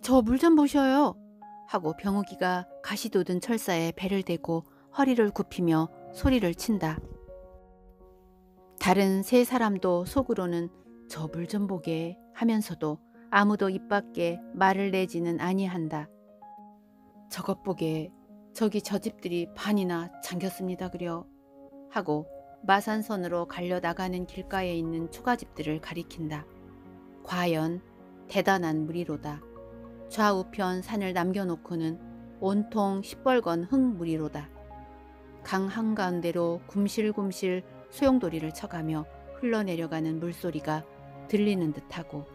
저 물 좀 보셔요. 하고 병욱이가 가시 돋은 철사에 배를 대고 허리를 굽히며 소리를 친다. 다른 세 사람도 속으로는 저 물 좀 보게 하면서도 아무도 입 밖에 말을 내지는 아니한다. 저것 보게 저기 저 집들이 반이나 잠겼습니다 그려 하고 마산선으로 갈려 나가는 길가에 있는 초가집들을 가리킨다. 과연 대단한 무리로다. 좌우편 산을 남겨놓고는 온통 시뻘건 흙무리로다. 강 한가운데로 굼실굼실 소용돌이를 쳐가며 흘러내려가는 물소리가 들리는 듯하고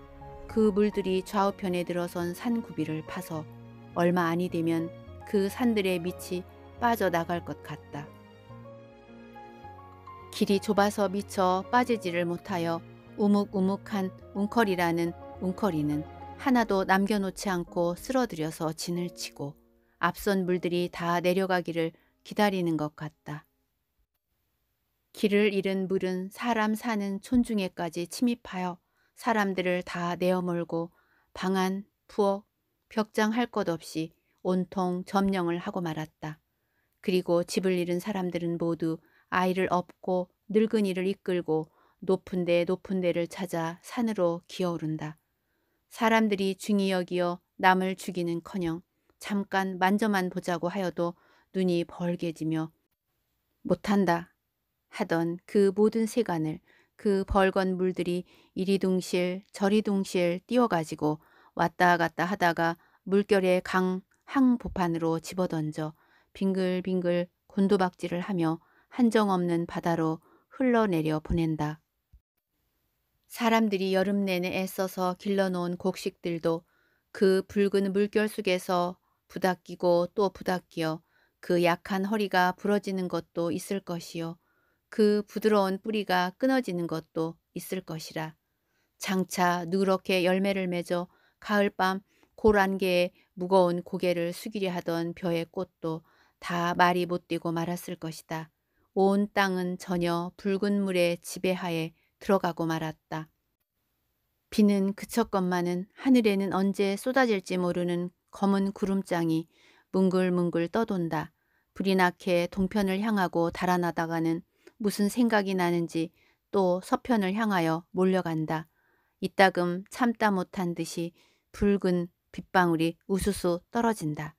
그 물들이 좌우편에 들어선 산 구비를 파서 얼마 아니 되면 그 산들의 밑이 빠져나갈 것 같다. 길이 좁아서 미쳐 빠지지를 못하여 우묵우묵한 웅커리라는 웅커리는 하나도 남겨놓지 않고 쓸어들여서 진을 치고 앞선 물들이 다 내려가기를 기다리는 것 같다. 길을 잃은 물은 사람 사는 촌중에까지 침입하여 사람들을 다 내어몰고 방안, 부엌, 벽장 할 것 없이 온통 점령을 하고 말았다. 그리고 집을 잃은 사람들은 모두 아이를 업고 늙은이를 이끌고 높은 데 높은 데를 찾아 산으로 기어오른다. 사람들이 중히 여기어 남을 죽이는커녕 잠깐 만져만 보자고 하여도 눈이 벌게지며 못한다 하던 그 모든 세간을 그 벌건 물들이 이리 둥실 저리 둥실 뛰어가지고 왔다 갔다 하다가 물결의 강 항보판으로 집어던져 빙글빙글 곤두박질을 하며 한정없는 바다로 흘러내려 보낸다. 사람들이 여름 내내 애써서 길러놓은 곡식들도 그 붉은 물결 속에서 부닥끼고 또 부닥끼어 그 약한 허리가 부러지는 것도 있을 것이요. 그 부드러운 뿌리가 끊어지는 것도 있을 것이라. 장차 누렇게 열매를 맺어 가을밤 골안개에 무거운 고개를 숙이려 하던 벼의 꽃도 다 말이 못 되고 말았을 것이다. 온 땅은 전혀 붉은 물의 지배하에 들어가고 말았다. 비는 그쳤건만은 하늘에는 언제 쏟아질지 모르는 검은 구름장이 뭉글뭉글 떠돈다. 불이 나게 동편을 향하고 달아나다가는 무슨 생각이 나는지 또 서편을 향하여 몰려간다. 이따금 참다 못한 듯이 붉은 빗방울이 우수수 떨어진다.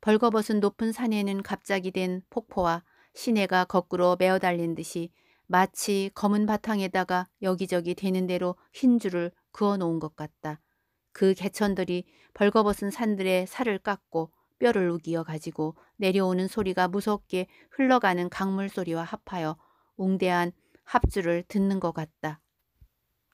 벌거벗은 높은 산에는 갑자기 된 폭포와 시내가 거꾸로 메어 달린 듯이 마치 검은 바탕에다가 여기저기 되는 대로 흰 줄을 그어 놓은 것 같다. 그 개천들이 벌거벗은 산들의 살을 깎고 뼈를 우기어 가지고 내려오는 소리가 무섭게 흘러가는 강물 소리와 합하여 웅대한 합주를 듣는 것 같다.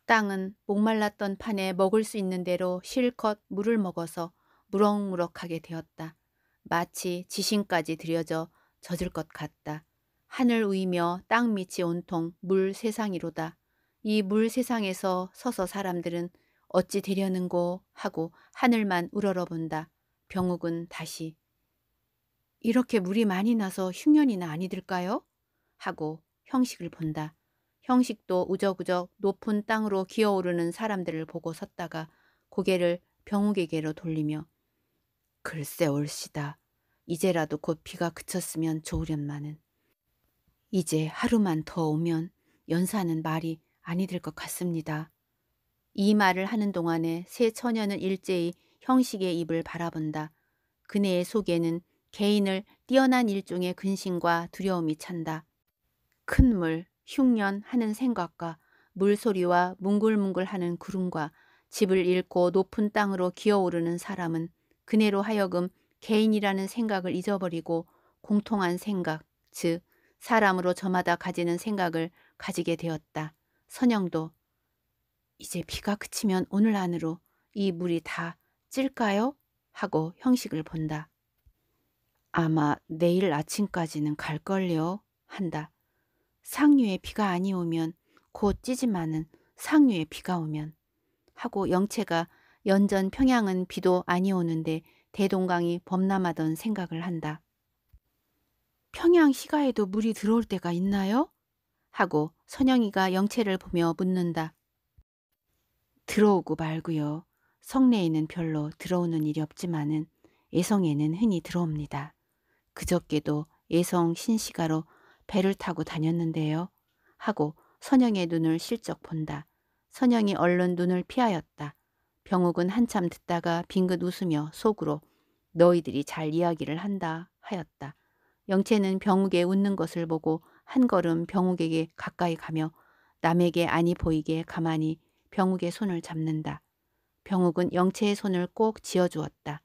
땅은 목말랐던 판에 먹을 수 있는 대로 실컷 물을 먹어서 무럭무럭하게 되었다. 마치 지신까지 들여져 젖을 것 같다. 하늘 우이며 땅 밑이 온통 물 세상이로다. 이 물 세상에서 서서 사람들은 어찌 되려는고 하고 하늘만 우러러본다. 병욱은 다시 이렇게 물이 많이 나서 흉년이나 아니 들까요? 하고 형식을 본다. 형식도 우적우적 높은 땅으로 기어오르는 사람들을 보고 섰다가 고개를 병욱에게로 돌리며 글쎄 옳시다. 이제라도 곧 비가 그쳤으면 좋으련마는. 이제 하루만 더 오면 연사는 말이 아니 될 것 같습니다. 이 말을 하는 동안에 새 처녀는 일제히 형식의 입을 바라본다. 그네의 속에는 개인을 뛰어난 일종의 근심과 두려움이 찬다. 큰 물, 흉년 하는 생각과 물소리와 뭉글뭉글하는 구름과 집을 잃고 높은 땅으로 기어오르는 사람은 그네로 하여금 개인이라는 생각을 잊어버리고 공통한 생각, 즉 사람으로 저마다 가지는 생각을 가지게 되었다. 선영도 이제 비가 그치면 오늘 안으로 이 물이 다 찔까요? 하고 형식을 본다. 아마 내일 아침까지는 갈걸요? 한다. 상류에 비가 아니 오면 곧 찌지만은 상류에 비가 오면 하고 영채가 연전 평양은 비도 아니 오는데 대동강이 범람하던 생각을 한다. 평양 시가에도 물이 들어올 때가 있나요? 하고 선영이가 영채를 보며 묻는다. 들어오고 말고요. 성내에는 별로 들어오는 일이 없지만은 애성에는 흔히 들어옵니다. 그저께도 애성 신시가로 배를 타고 다녔는데요. 하고 선영의 눈을 실쩍 본다. 선영이 얼른 눈을 피하였다. 병욱은 한참 듣다가 빙긋 웃으며 속으로 너희들이 잘 이야기를 한다 하였다. 영채는 병욱의 웃는 것을 보고 한 걸음 병욱에게 가까이 가며 남에게 아니 보이게 가만히 병욱의 손을 잡는다. 병욱은 영채의 손을 꼭 쥐어주었다.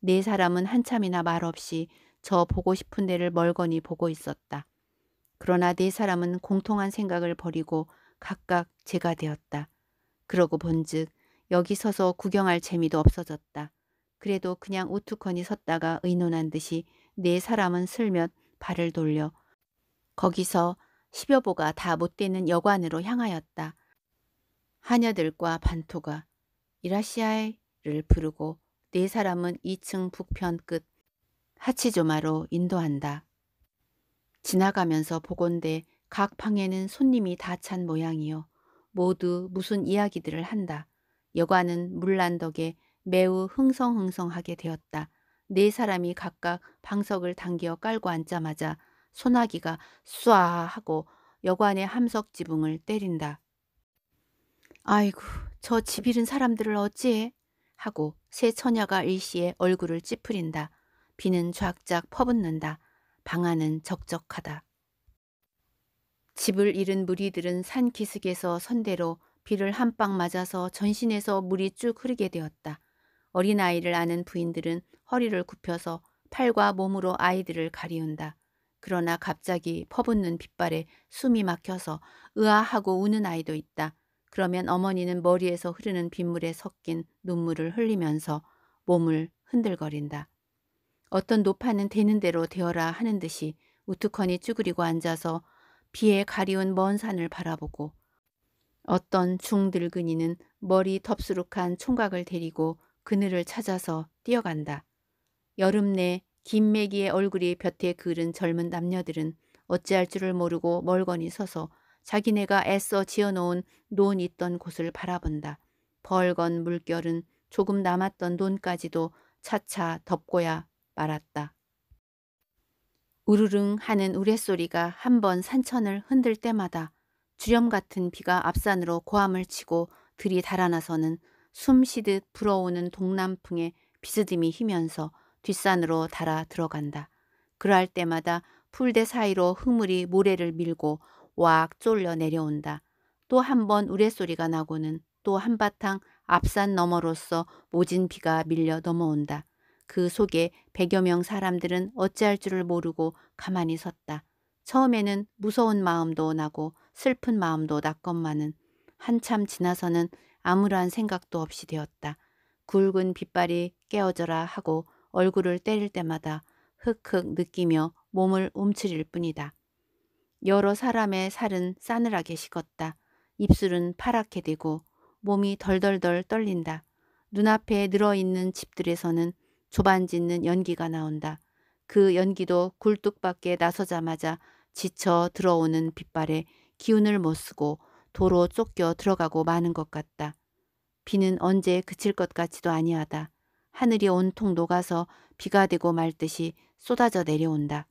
네 사람은 한참이나 말없이 저 보고 싶은 데를 멀거니 보고 있었다. 그러나 네 사람은 공통한 생각을 버리고 각각 제가 되었다. 그러고 본즉 여기 서서 구경할 재미도 없어졌다. 그래도 그냥 우투커니 섰다가 의논한 듯이 네 사람은 슬며 발을 돌려 거기서 십여 보가 다 못되는 여관으로 향하였다. 하녀들과 반토가 이라시아이를 부르고 네 사람은 2층 북편 끝 하치조마로 인도한다. 지나가면서 보건대 각 방에는 손님이 다 찬 모양이요. 모두 무슨 이야기들을 한다. 여관은 물난 덕에 매우 흥성흥성하게 되었다. 네 사람이 각각 방석을 당겨 깔고 앉자마자 소나기가 쏴 하고 여관의 함석 지붕을 때린다. 아이고 저 집 잃은 사람들을 어찌해? 하고 새 처녀가 일시에 얼굴을 찌푸린다. 비는 쫙쫙 퍼붓는다. 방 안은 적적하다. 집을 잃은 무리들은 산 기슭에서 선대로 비를 한 방 맞아서 전신에서 물이 쭉 흐르게 되었다. 어린아이를 아는 부인들은 허리를 굽혀서 팔과 몸으로 아이들을 가리운다. 그러나 갑자기 퍼붓는 빗발에 숨이 막혀서 으아하고 우는 아이도 있다. 그러면 어머니는 머리에서 흐르는 빗물에 섞인 눈물을 흘리면서 몸을 흔들거린다. 어떤 노파는 되는 대로 되어라 하는 듯이 우투커니 쭈그리고 앉아서 비에 가리운 먼 산을 바라보고 어떤 중늙은이는 머리 덥수룩한 총각을 데리고 그늘을 찾아서 뛰어간다. 여름 내 김매기의 얼굴이 볕에 그을은 젊은 남녀들은 어찌할 줄을 모르고 멀거니 서서 자기네가 애써 지어놓은 논 있던 곳을 바라본다. 벌건 물결은 조금 남았던 논까지도 차차 덮고야 말았다. 우르릉 하는 우레소리가 한 번 산천을 흔들 때마다 주렴 같은 비가 앞산으로 고함을 치고 들이 달아나서는 숨 쉬듯 불어오는 동남풍에 비스듬히 휘면서 뒷산으로 달아 들어간다. 그러할 때마다 풀대 사이로 흙물이 모래를 밀고 왁 쫄려 내려온다. 또 한 번 우레소리가 나고는 또 한바탕 앞산 너머로서 모진 비가 밀려 넘어온다. 그 속에 백여 명 사람들은 어찌할 줄을 모르고 가만히 섰다. 처음에는 무서운 마음도 나고 슬픈 마음도 났건만은 한참 지나서는 아무러한 생각도 없이 되었다. 굵은 빗발이 깨어져라 하고 얼굴을 때릴 때마다 흑흑 느끼며 몸을 움츠릴 뿐이다. 여러 사람의 살은 싸늘하게 식었다. 입술은 파랗게 되고 몸이 덜덜덜 떨린다. 눈앞에 늘어있는 집들에서는 조반짓는 연기가 나온다. 그 연기도 굴뚝 밖에 나서자마자 지쳐 들어오는 빗발에 기운을 못 쓰고 도로 쫓겨 들어가고 마는 것 같다. 비는 언제 그칠 것 같지도 아니하다. 하늘이 온통 녹아서 비가 되고 말 듯이 쏟아져 내려온다.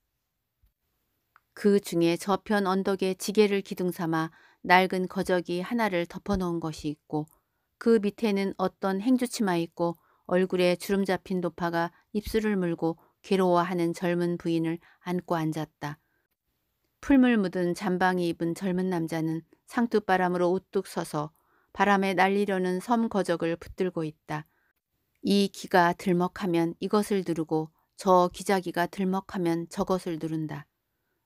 그 중에 저편 언덕에 지게를 기둥 삼아 낡은 거적이 하나를 덮어놓은 것이 있고 그 밑에는 어떤 행주치마 있고 얼굴에 주름 잡힌 도파가 입술을 물고 괴로워하는 젊은 부인을 안고 앉았다. 풀물 묻은 잠방이 입은 젊은 남자는 상투바람으로 우뚝 서서 바람에 날리려는 섬 거적을 붙들고 있다. 이 기가 들먹하면 이것을 누르고 저 기자기가 들먹하면 저것을 누른다.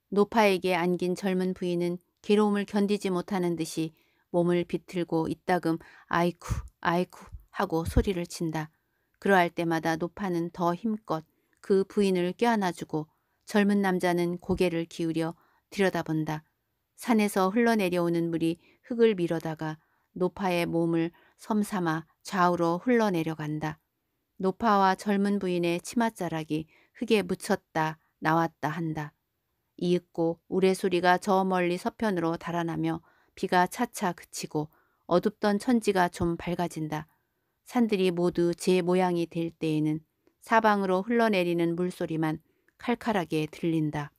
노파에게 안긴 젊은 부인은 괴로움을 견디지 못하는 듯이 몸을 비틀고 이따금 아이쿠 아이쿠 하고 소리를 친다. 그러할 때마다 노파는 더 힘껏 그 부인을 껴안아주고 젊은 남자는 고개를 기울여 들여다본다. 산에서 흘러내려오는 물이 흙을 밀어다가 노파의 몸을 섬삼아 좌우로 흘러내려간다. 노파와 젊은 부인의 치맛자락이 흙에 묻혔다 나왔다 한다. 이윽고 우레소리가 저 멀리 서편으로 달아나며 비가 차차 그치고 어둡던 천지가 좀 밝아진다. 산들이 모두 제 모양이 될 때에는 사방으로 흘러내리는 물소리만 칼칼하게 들린다.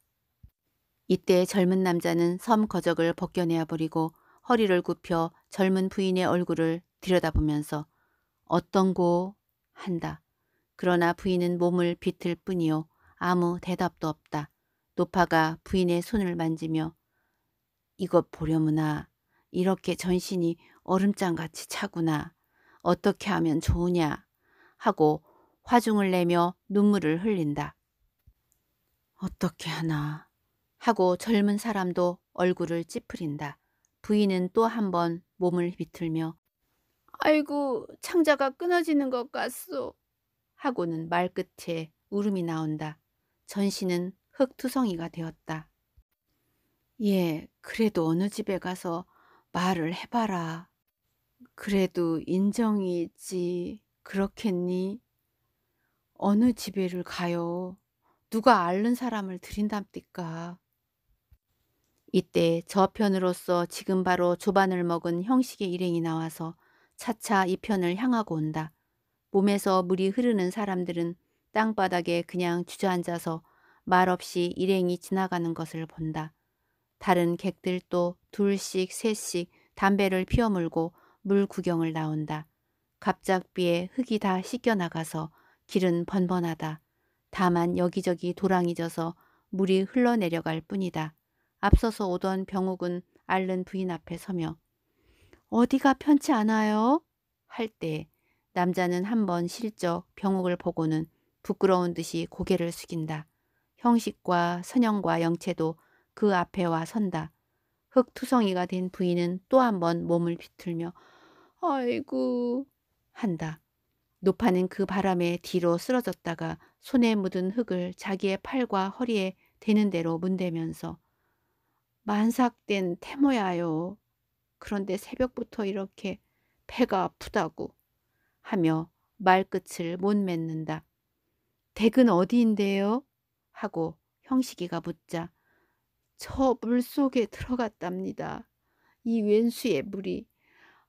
이때 젊은 남자는 섬 거적을 벗겨내어 버리고 허리를 굽혀 젊은 부인의 얼굴을 들여다보면서 어떤고 한다. 그러나 부인은 몸을 비틀 뿐이요. 아무 대답도 없다. 노파가 부인의 손을 만지며 이것 보려무나 이렇게 전신이 얼음장같이 차구나. 어떻게 하면 좋으냐 하고 화중을 내며 눈물을 흘린다. 어떻게 하나 하고 젊은 사람도 얼굴을 찌푸린다. 부인은 또 한 번 몸을 비틀며 아이고 창자가 끊어지는 것 같소 하고는 말끝에 울음이 나온다. 전신은 흙투성이가 되었다. 예, 그래도 어느 집에 가서 말을 해봐라. 그래도 인정이 있지. 그렇겠니? 어느 집에를 가요. 누가 앓는 사람을 들인답니까? 이때 저편으로서 지금 바로 조반을 먹은 형식의 일행이 나와서 차차 이 편을 향하고 온다. 몸에서 물이 흐르는 사람들은 땅바닥에 그냥 주저앉아서 말없이 일행이 지나가는 것을 본다. 다른 객들도 둘씩 셋씩 담배를 피워 물고 물 구경을 나온다. 갑작비에 흙이 다 씻겨나가서 길은 번번하다. 다만 여기저기 도랑이 져서 물이 흘러내려갈 뿐이다. 앞서서 오던 병욱은 앓는 부인 앞에 서며 어디가 편치 않아요? 할 때 남자는 한번 실적 병욱을 보고는 부끄러운 듯이 고개를 숙인다. 형식과 선영과 영채도 그 앞에 와 선다. 흙투성이가 된 부인은 또 한 번 몸을 비틀며 아이고 한다. 노파는 그 바람에 뒤로 쓰러졌다가 손에 묻은 흙을 자기의 팔과 허리에 대는 대로 문대면서 만삭된 태모야요. 그런데 새벽부터 이렇게 배가 아프다고 하며 말끝을 못 맺는다. 댁은 어디인데요? 하고 형식이가 묻자 저 물속에 들어갔답니다. 이 왼수의 물이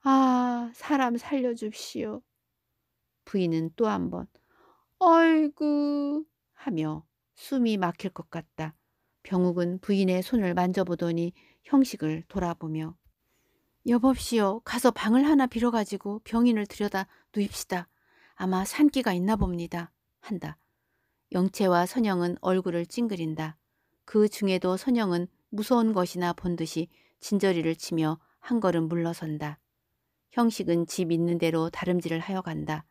아 사람 살려줍시오. 부인은 또 한 번 아이고 하며 숨이 막힐 것 같다. 병욱은 부인의 손을 만져보더니 형식을 돌아보며 여봅시오. 가서 방을 하나 빌어가지고 병인을 들여다 누입시다. 아마 산기가 있나 봅니다. 한다. 영채와 선영은 얼굴을 찡그린다. 그 중에도 선영은 무서운 것이나 본 듯이 진저리를 치며 한 걸음 물러선다. 형식은 집 있는 대로 다름질을 하여 간다.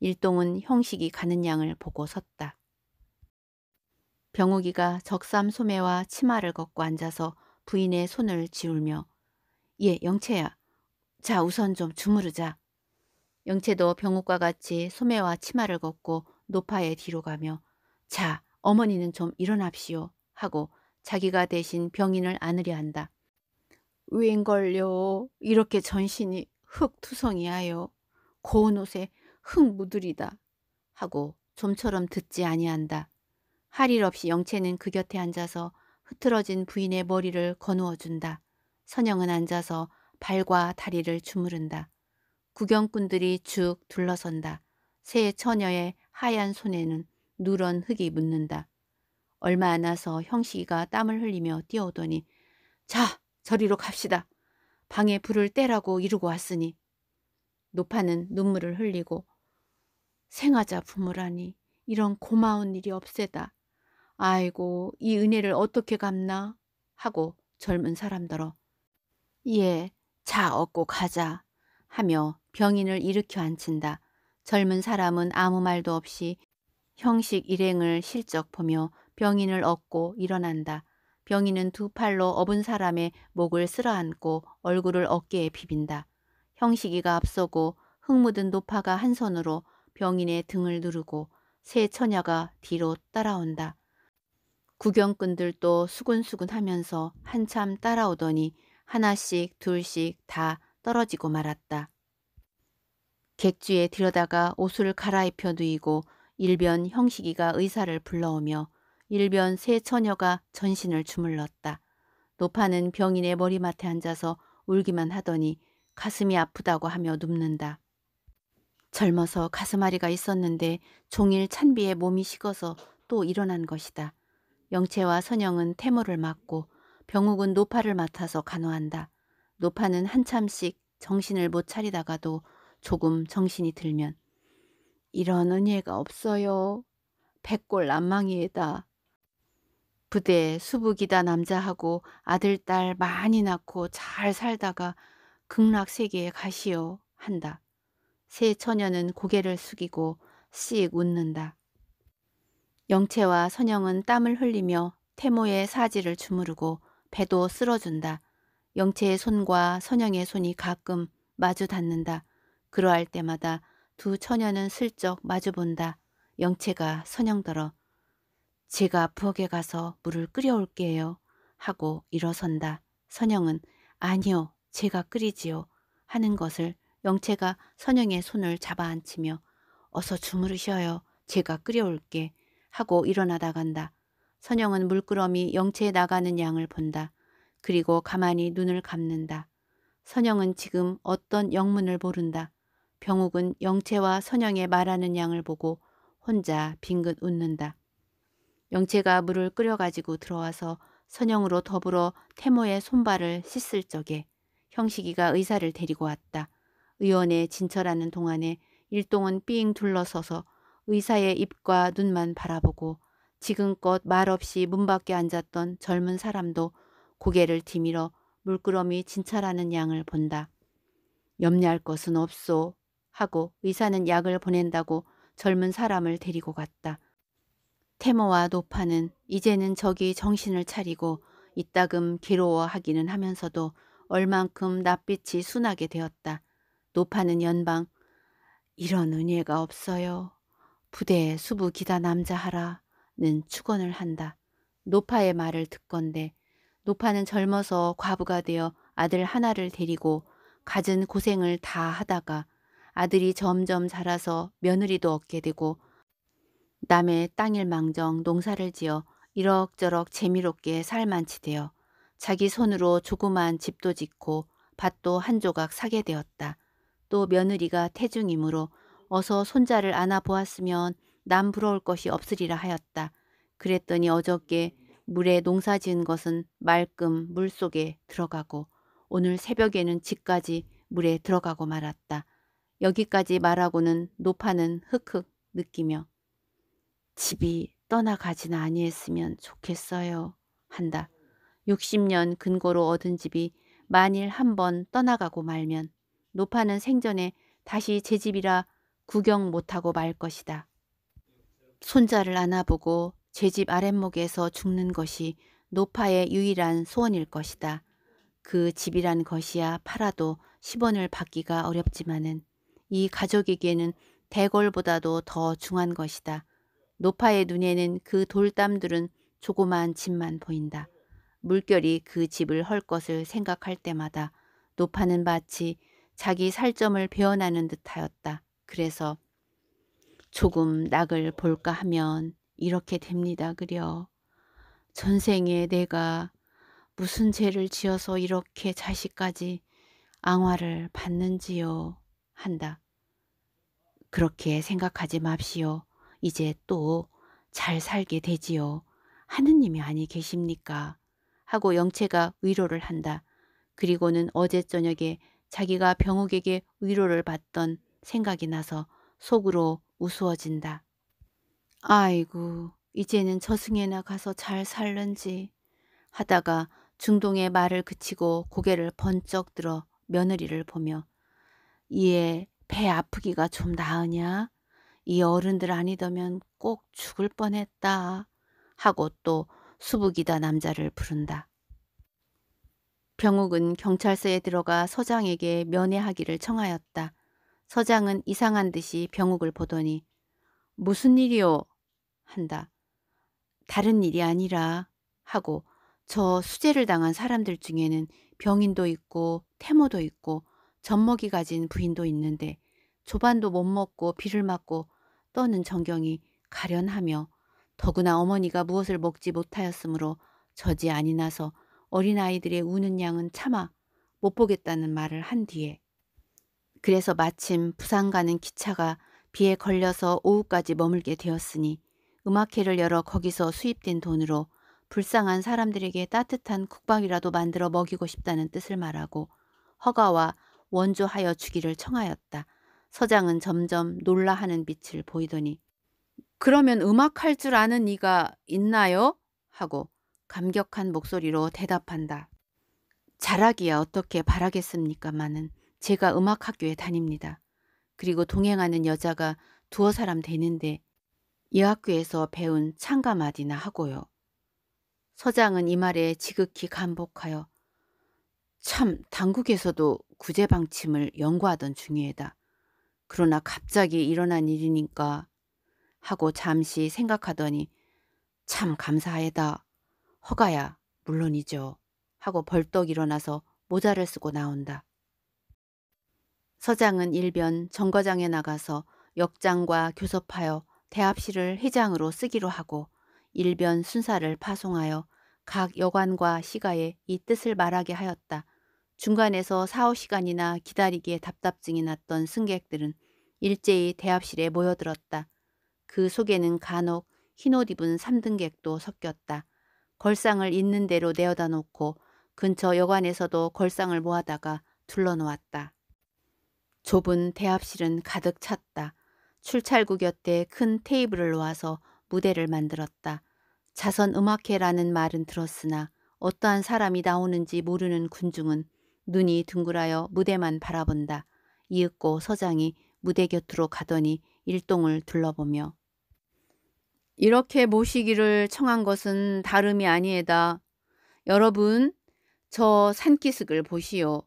일동은 형식이 가는 양을 보고 섰다. 병욱이가 적삼 소매와 치마를 걷고 앉아서 부인의 손을 지울며 예, 영채야. 자, 우선 좀 주무르자. 영채도 병욱과 같이 소매와 치마를 걷고 노파의 뒤로 가며 자, 어머니는 좀 일어납시오. 하고 자기가 대신 병인을 안으려 한다. 웬걸요. 이렇게 전신이 흙투성이하여 고운 옷에 흙 무들이다. 하고 좀처럼 듣지 아니한다. 할 일 없이 영채는 그 곁에 앉아서 흐트러진 부인의 머리를 거누어 준다. 선영은 앉아서 발과 다리를 주무른다. 구경꾼들이 쭉 둘러선다. 새 처녀의 하얀 손에는 누런 흙이 묻는다. 얼마 안 와서 형식이가 땀을 흘리며 뛰어오더니 자 저리로 갑시다. 방에 불을 떼라고 이루고 왔으니 노파는 눈물을 흘리고 생하자 부모라니 이런 고마운 일이 없세다. 아이고 이 은혜를 어떻게 갚나 하고 젊은 사람더러 예, 자 얻고 가자 하며 병인을 일으켜 앉힌다. 젊은 사람은 아무 말도 없이 형식 일행을 실적 보며 병인을 얻고 일어난다. 병인은 두 팔로 업은 사람의 목을 쓸어안고 얼굴을 어깨에 비빈다. 형식이가 앞서고 흙 묻은 노파가 한 손으로 병인의 등을 누르고 새 처녀가 뒤로 따라온다. 구경꾼들도 수군수군 하면서 한참 따라오더니 하나씩 둘씩 다 떨어지고 말았다. 객주에 들여다가 옷을 갈아입혀 누이고 일변 형식이가 의사를 불러오며 일변 새 처녀가 전신을 주물렀다. 노파는 병인의 머리맡에 앉아서 울기만 하더니 가슴이 아프다고 하며 눕는다. 젊어서 가슴앓이가 있었는데 종일 찬비에 몸이 식어서 또 일어난 것이다. 영채와 선영은 태모를 맡고 병욱은 노파를 맡아서 간호한다. 노파는 한참씩 정신을 못 차리다가도 조금 정신이 들면 이런 은혜가 없어요. 백골 난망이에다. 부대 수북이다 남자하고 아들 딸 많이 낳고 잘 살다가 극락 세계에 가시오 한다. 새 처녀는 고개를 숙이고 씩 웃는다. 영채와 선영은 땀을 흘리며 태모의 사지를 주무르고 배도 쓸어준다. 영채의 손과 선영의 손이 가끔 마주 닿는다. 그러할 때마다 두 처녀는 슬쩍 마주본다. 영채가 선영더러 제가 부엌에 가서 물을 끓여올게요 하고 일어선다. 선영은 아니요 제가 끓이지요 하는 것을 영채가 선영의 손을 잡아 앉히며 어서 주무르셔요 제가 끓여올게 하고 일어나 나간다. 선영은 물끄러미 영채에 나가는 양을 본다. 그리고 가만히 눈을 감는다. 선영은 지금 어떤 영문을 모른다. 병욱은 영채와 선영의 말하는 양을 보고 혼자 빙긋 웃는다. 영채가 물을 끓여가지고 들어와서 선영으로 더불어 태모의 손발을 씻을 적에 형식이가 의사를 데리고 왔다. 의원에 진철하는 동안에 일동은 삥 둘러서서 의사의 입과 눈만 바라보고 지금껏 말없이 문 밖에 앉았던 젊은 사람도 고개를 디밀어 물끄러미 진찰하는 양을 본다. 염려할 것은 없소 하고 의사는 약을 보낸다고 젊은 사람을 데리고 갔다. 태모와 노파는 이제는 저기 정신을 차리고 이따금 괴로워하기는 하면서도 얼만큼 낯빛이 순하게 되었다. 노파는 연방 이런 은혜가 없어요. 부대에 수부 기다 남자 하라는 축원을 한다. 노파의 말을 듣건데 노파는 젊어서 과부가 되어 아들 하나를 데리고 갖은 고생을 다 하다가 아들이 점점 자라서 며느리도 얻게 되고 남의 땅일 망정 농사를 지어 이럭저럭 재미롭게 살만치 되어 자기 손으로 조그만 집도 짓고 밭도 한 조각 사게 되었다. 또 며느리가 태중이므로 어서 손자를 안아보았으면 남 부러울 것이 없으리라 하였다. 그랬더니 어저께 물에 농사 지은 것은 말끔 물속에 들어가고 오늘 새벽에는 집까지 물에 들어가고 말았다. 여기까지 말하고는 노파는 흑흑 느끼며 집이 떠나가지는 아니했으면 좋겠어요. 한다. 60년 근거로 얻은 집이 만일 한 번 떠나가고 말면 노파는 생전에 다시 제 집이라 구경 못하고 말 것이다. 손자를 안아보고 제 집 아랫목에서 죽는 것이 노파의 유일한 소원일 것이다. 그 집이란 것이야 팔아도 10원을 받기가 어렵지만은 이 가족에게는 대궐보다도 더 중한 것이다. 노파의 눈에는 그 돌담들은 조그마한 집만 보인다. 물결이 그 집을 헐 것을 생각할 때마다 노파는 마치 자기 살점을 베어나는 듯하였다. 그래서 조금 낙을 볼까 하면 이렇게 됩니다. 그려. 전생에 내가 무슨 죄를 지어서 이렇게 자식까지 앙화를 받는지요. 한다. 그렇게 생각하지 맙시오. 이제 또 잘 살게 되지요. 하느님이 아니 계십니까? 하고 영채가 위로를 한다. 그리고는 어제 저녁에 자기가 병욱에게 위로를 받던 생각이 나서 속으로 우스워진다. 아이고 이제는 저승에나 가서 잘 살는지 하다가 중동의 말을 그치고 고개를 번쩍 들어 며느리를 보며 이에 배 아프기가 좀 나으냐? 이 어른들 아니더면 꼭 죽을 뻔했다. 하고 또 수북이다 남자를 부른다. 병욱은 경찰서에 들어가 서장에게 면회하기를 청하였다. 서장은 이상한 듯이 병욱을 보더니 무슨 일이오? 한다. 다른 일이 아니라 하고 저 수재를 당한 사람들 중에는 병인도 있고 태모도 있고 젖먹이 가진 부인도 있는데 조반도 못 먹고 비를 맞고 떠는 정경이 가련하며 더구나 어머니가 무엇을 먹지 못하였으므로 젖이 아니 나서 어린아이들의 우는 양은 차마 못 보겠다는 말을 한 뒤에 그래서 마침 부산 가는 기차가 비에 걸려서 오후까지 머물게 되었으니 음악회를 열어 거기서 수입된 돈으로 불쌍한 사람들에게 따뜻한 국밥이라도 만들어 먹이고 싶다는 뜻을 말하고 허가와 원조하여 주기를 청하였다. 서장은 점점 놀라하는 빛을 보이더니 그러면 음악할 줄 아는 이가 있나요? 하고 감격한 목소리로 대답한다. 잘하기야 어떻게 바라겠습니까마는 제가 음악학교에 다닙니다. 그리고 동행하는 여자가 두어 사람 되는데 이 학교에서 배운 창가마디나 하고요. 서장은 이 말에 지극히 감복하여 참 당국에서도 구제 방침을 연구하던 중이에다. 그러나 갑자기 일어난 일이니까 하고 잠시 생각하더니 참 감사하다. 허가야 물론이죠. 하고 벌떡 일어나서 모자를 쓰고 나온다. 서장은 일변 정거장에 나가서 역장과 교섭하여 대합실을 회장으로 쓰기로 하고 일변 순사를 파송하여 각 여관과 시가에 이 뜻을 말하게 하였다. 중간에서 4, 5시간이나 기다리기에 답답증이 났던 승객들은 일제히 대합실에 모여들었다. 그 속에는 간혹 흰옷 입은 3등객도 섞였다. 걸상을 있는 대로 내어다 놓고 근처 여관에서도 걸상을 모아다가 둘러놓았다. 좁은 대합실은 가득 찼다. 출찰구 곁에 큰 테이블을 놓아서 무대를 만들었다. 자선 음악회라는 말은 들었으나 어떠한 사람이 나오는지 모르는 군중은 눈이 둥그라여 무대만 바라본다. 이윽고 서장이 무대 곁으로 가더니 일동을 둘러보며 이렇게 모시기를 청한 것은 다름이 아니에다. 여러분, 저 산기슭을 보시오.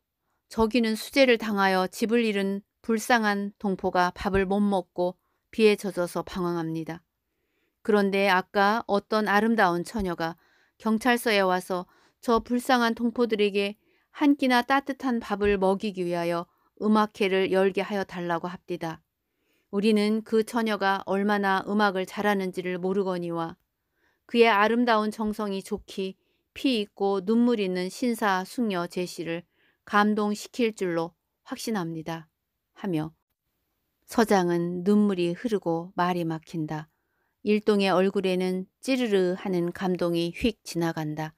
저기는 수재를 당하여 집을 잃은 불쌍한 동포가 밥을 못 먹고 비에 젖어서 방황합니다. 그런데 아까 어떤 아름다운 처녀가 경찰서에 와서 저 불쌍한 동포들에게 한 끼나 따뜻한 밥을 먹이기 위하여 음악회를 열게 하여 달라고 합디다. 우리는 그 처녀가 얼마나 음악을 잘하는지를 모르거니와 그의 아름다운 정성이 좋기 피 있고 눈물 있는 신사 숙녀 제시를 감동시킬 줄로 확신합니다. 하며 서장은 눈물이 흐르고 말이 막힌다. 일동의 얼굴에는 찌르르 하는 감동이 휙 지나간다.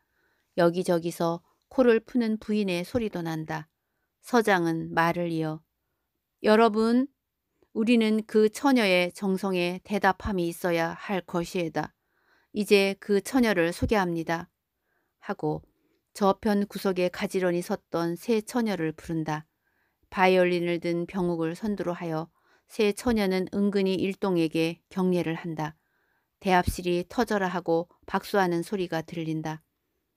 여기저기서 코를 푸는 부인의 소리도 난다. 서장은 말을 이어 여러분 우리는 그 처녀의 정성에 대답함이 있어야 할 것이에다. 이제 그 처녀를 소개합니다. 하고 저편 구석에 가지런히 섰던 새 처녀를 부른다. 바이올린을 든 병욱을 선두로 하여 새 처녀는 은근히 일동에게 경례를 한다. 대합실이 터져라 하고 박수하는 소리가 들린다.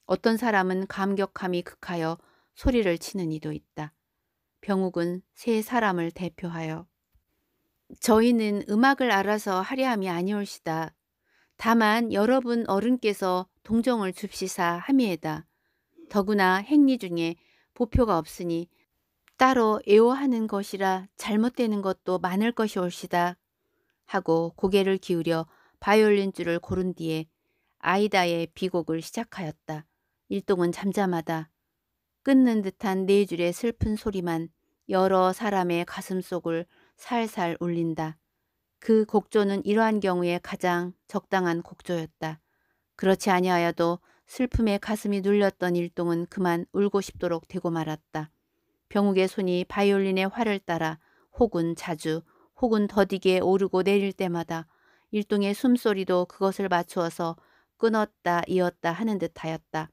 어떤 사람은 감격함이 극하여 소리를 치는 이도 있다. 병욱은 세 사람을 대표하여 저희는 음악을 알아서 하려함이 아니올시다. 다만 여러분 어른께서 동정을 줍시사 함이에다. 더구나 행리 중에 보표가 없으니 따로 애호하는 것이라 잘못되는 것도 많을 것이 올시다. 하고 고개를 기울여 바이올린 줄을 고른 뒤에 아이다의 비곡을 시작하였다. 일동은 잠잠하다. 끊는 듯한 네 줄의 슬픈 소리만 여러 사람의 가슴 속을 살살 울린다. 그 곡조는 이러한 경우에 가장 적당한 곡조였다. 그렇지 아니하여도 슬픔에 가슴이 눌렸던 일동은 그만 울고 싶도록 되고 말았다. 병욱의 손이 바이올린의 활을 따라 혹은 자주 혹은 더디게 오르고 내릴 때마다 일동의 숨소리도 그것을 맞추어서 끊었다 이었다 하는 듯하였다.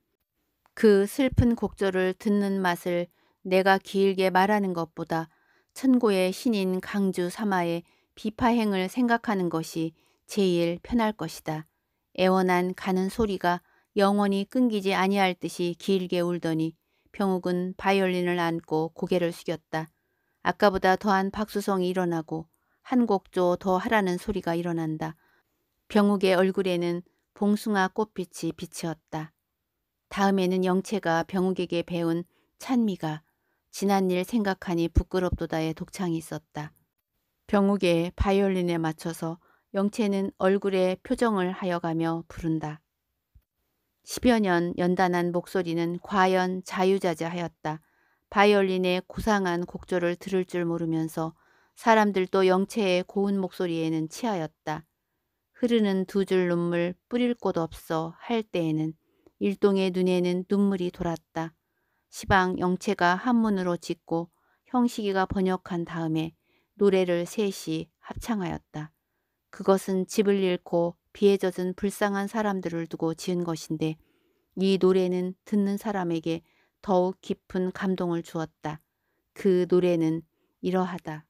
그 슬픈 곡조를 듣는 맛을 내가 길게 말하는 것보다 천고의 신인 강주 사마의 비파행을 생각하는 것이 제일 편할 것이다. 애원한 가는 소리가 영원히 끊기지 아니할 듯이 길게 울더니 병욱은 바이올린을 안고 고개를 숙였다. 아까보다 더한 박수성이 일어나고 한 곡조 더 하라는 소리가 일어난다. 병욱의 얼굴에는 봉숭아 꽃빛이 비치었다. 다음에는 영채가 병욱에게 배운 찬미가 지난 일 생각하니 부끄럽도다의 독창이 있었다. 병욱의 바이올린에 맞춰서 영채는 얼굴에 표정을 하여가며 부른다. 10여 년 연단한 목소리는 과연 자유자재하였다. 바이올린의 고상한 곡조를 들을 줄 모르면서 사람들도 영체의 고운 목소리에는 치하였다. 흐르는 두 줄 눈물 뿌릴 곳 없어 할 때에는 일동의 눈에는 눈물이 돌았다. 시방 영체가 한문으로 짓고 형식이가 번역한 다음에 노래를 셋이 합창하였다. 그것은 집을 잃고 비에 젖은 불쌍한 사람들을 두고 지은 것인데 이 노래는 듣는 사람에게 더욱 깊은 감동을 주었다. 그 노래는 이러하다.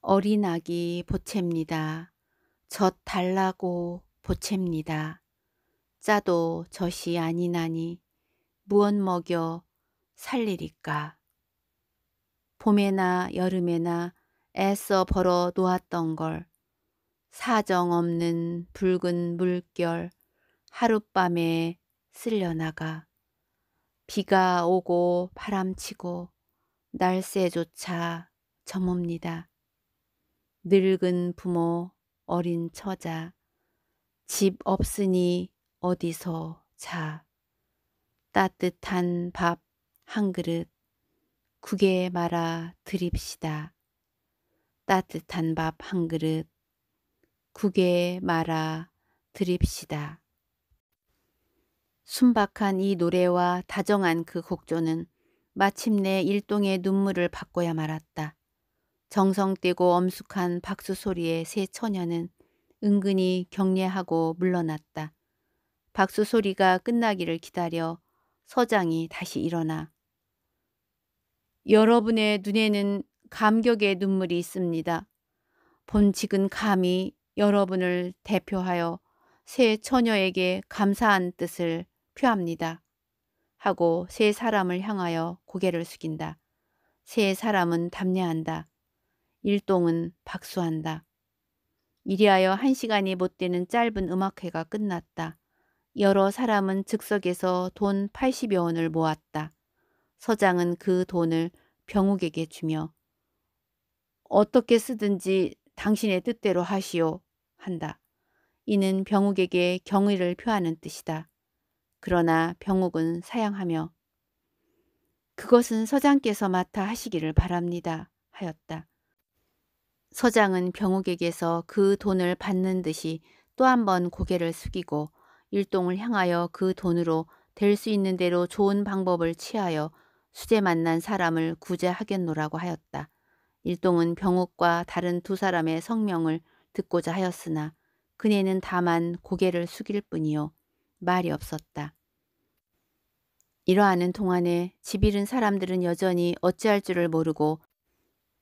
어린 아기 보채입니다. 젖 달라고 보채입니다. 짜도 젖이 아니나니 무언 먹여 살리리까. 봄에나 여름에나 애써 벌어 놓았던 걸 사정 없는 붉은 물결 하룻밤에 쓸려나가 비가 오고 바람치고 날새조차 저뭅니다. 늙은 부모 어린 처자 집 없으니 어디서 자 따뜻한 밥 한 그릇 국에 말아 드립시다. 따뜻한 밥 한 그릇 국에 말아 드립시다. 순박한 이 노래와 다정한 그 곡조는 마침내 일동의 눈물을 받고야 말았다. 정성되고 엄숙한 박수 소리에 새 처녀는 은근히 경례하고 물러났다. 박수 소리가 끝나기를 기다려 서장이 다시 일어나 여러분의 눈에는 감격의 눈물이 있습니다. 본칙은 감히 여러분을 대표하여 새 처녀에게 감사한 뜻을 표합니다. 하고 세 사람을 향하여 고개를 숙인다. 세 사람은 답례한다. 일동은 박수한다. 이리하여 한 시간이 못 되는 짧은 음악회가 끝났다. 여러 사람은 즉석에서 돈 80여 원을 모았다. 서장은 그 돈을 병욱에게 주며 어떻게 쓰든지 당신의 뜻대로 하시오 한다. 이는 병욱에게 경의를 표하는 뜻이다. 그러나 병욱은 사양하며 그것은 서장께서 맡아 하시기를 바랍니다 하였다. 서장은 병욱에게서 그 돈을 받는 듯이 또 한 번 고개를 숙이고 일동을 향하여 그 돈으로 될 수 있는 대로 좋은 방법을 취하여 수제 만난 사람을 구제하겠노라고 하였다. 일동은 병욱과 다른 두 사람의 성명을 듣고자 하였으나 그네는 다만 고개를 숙일 뿐이요 말이 없었다. 이러하는 동안에 집 잃은 사람들은 여전히 어찌할 줄을 모르고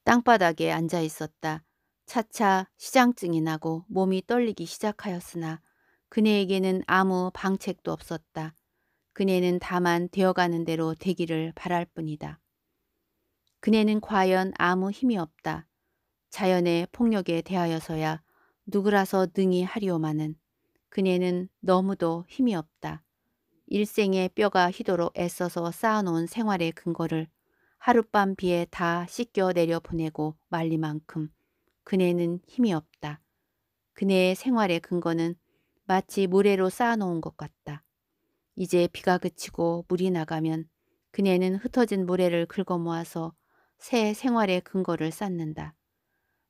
땅바닥에 앉아 있었다. 차차 시장증이 나고 몸이 떨리기 시작하였으나 그네에게는 아무 방책도 없었다. 그네는 다만 되어가는 대로 되기를 바랄 뿐이다. 그네는 과연 아무 힘이 없다. 자연의 폭력에 대하여서야 누구라서 능히 하리오마는 그네는 너무도 힘이 없다. 일생의 뼈가 휘도록 애써서 쌓아놓은 생활의 근거를 하룻밤 비에 다 씻겨 내려 보내고 말리만큼 그네는 힘이 없다. 그네의 생활의 근거는 마치 모래로 쌓아놓은 것 같다. 이제 비가 그치고 물이 나가면 그네는 흩어진 모래를 긁어 모아서 새 생활의 근거를 쌓는다.